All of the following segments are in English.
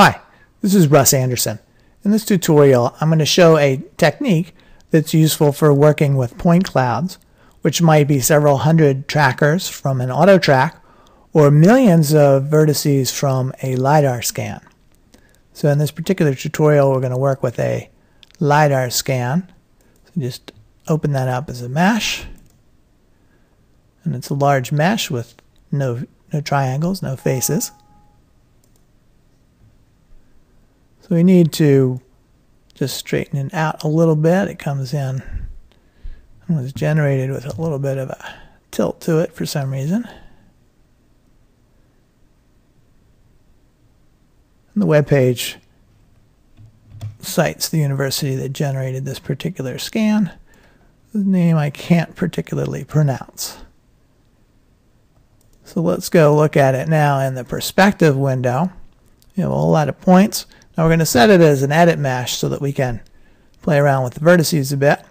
Hi, this is Russ Andersson. In this tutorial, I'm going to show a technique that's useful for working with point clouds, which might be several hundred trackers from an auto track or millions of vertices from a LiDAR scan. So in this particular tutorial, we're going to work with a LiDAR scan. So just open that up as a mesh. And it's a large mesh with no, no triangles, no faces. So we need to just straighten it out a little bit. It comes in and was generated with a little bit of a tilt to it for some reason. And the web page cites the university that generated this particular scan, the name I can't particularly pronounce. So let's go look at it now in the perspective window. You have a whole lot of points. Now we're going to set it as an edit mesh so that we can play around with the vertices a bit.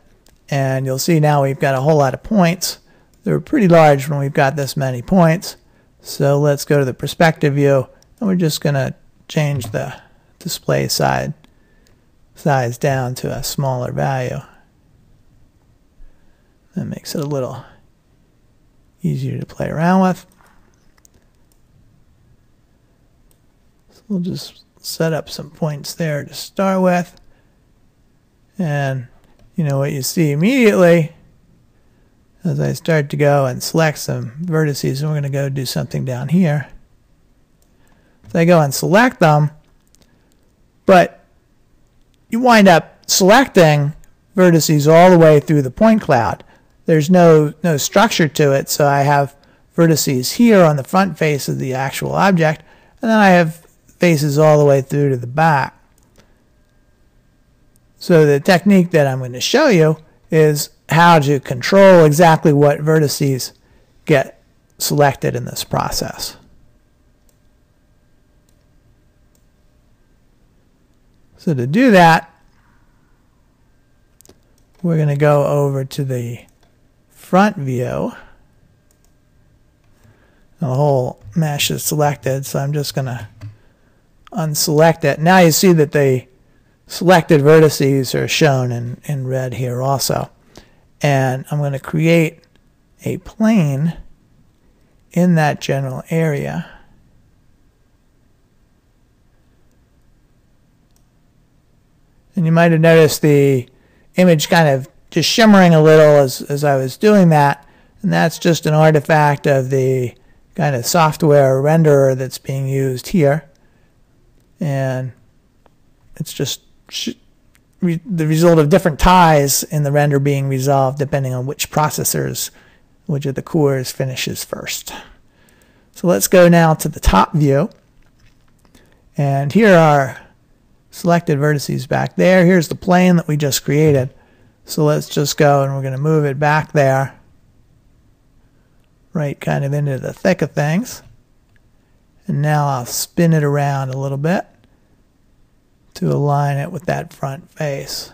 And you'll see now we've got a whole lot of points. They're pretty large when we've got this many points. So let's go to the perspective view and we're just going to change the display side size down to a smaller value. That makes it a little easier to play around with. So we'll just set up some points there to start with. And you know what you see immediately as I start to go and select some vertices, and we're going to go do something down here. So I go and select them, but you wind up selecting vertices all the way through the point cloud. There's no, no structure to it, so I have vertices here on the front face of the actual object, and then I have faces all the way through to the back. So the technique that I'm going to show you is how to control exactly what vertices get selected in this process. So to do that, we're going to go over to the front view. The whole mesh is selected, so I'm just going to unselect it. Now you see that the selected vertices are shown in, in red here also. And I'm going to create a plane in that general area. And you might have noticed the image kind of just shimmering a little as, as I was doing that. And that's just an artifact of the kind of software renderer that's being used here and it's just the result of different ties in the render being resolved depending on which processors, which of the cores finishes first. So let's go now to the top view. And here are selected vertices back there. Here's the plane that we just created. So let's just go and we're going to move it back there, right kind of into the thick of things. And now I'll spin it around a little bit to align it with that front face.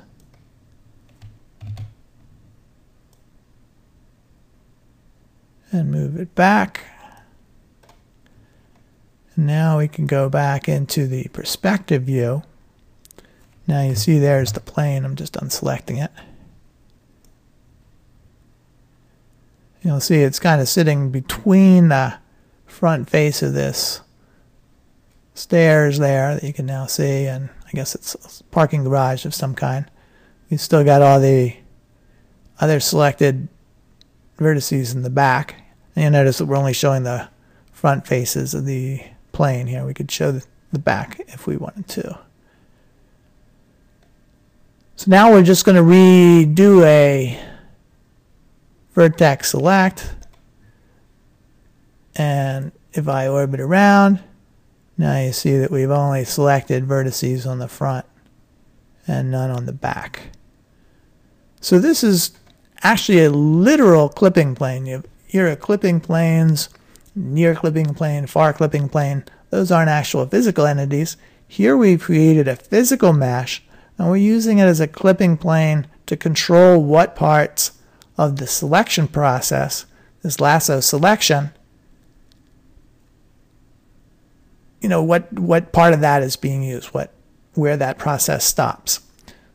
And move it back. And now we can go back into the perspective view. Now you see there's the plane. I'm just unselecting it. You'll see it's kind of sitting between the front face of this stairs there that you can now see, and I guess it's a parking garage of some kind. We've still got all the other selected vertices in the back. And you notice that we're only showing the front faces of the plane here. We could show the back if we wanted to. So now we're just going to redo a vertex select. And if I orbit around, now you see that we've only selected vertices on the front and none on the back. So this is actually a literal clipping plane. You here are clipping planes, near clipping plane, far clipping plane. Those aren't actual physical entities. Here we've created a physical mesh and we're using it as a clipping plane to control what parts of the selection process, this lasso selection, you know, what, what part of that is being used, what, where that process stops.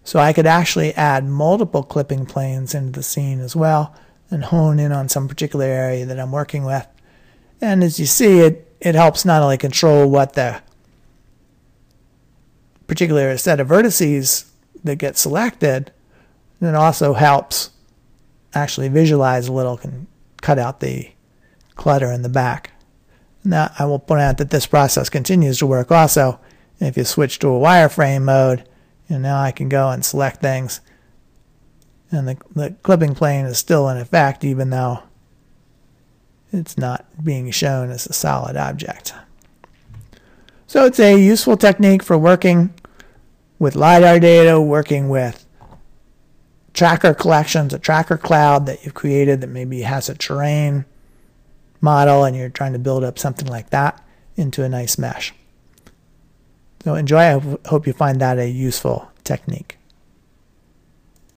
So I could actually add multiple clipping planes into the scene as well and hone in on some particular area that I'm working with. And as you see, it, it helps not only control what the particular set of vertices that get selected, and it also helps actually visualize a little, can cut out the clutter in the back. Now, I will point out that this process continues to work also. If you switch to a wireframe mode, and now I can go and select things, and the, the clipping plane is still in effect even though it's not being shown as a solid object. So it's a useful technique for working with LiDAR data, working with tracker collections, a tracker cloud that you've created that maybe has a terrain model and you're trying to build up something like that into a nice mesh. So enjoy. I hope you find that a useful technique.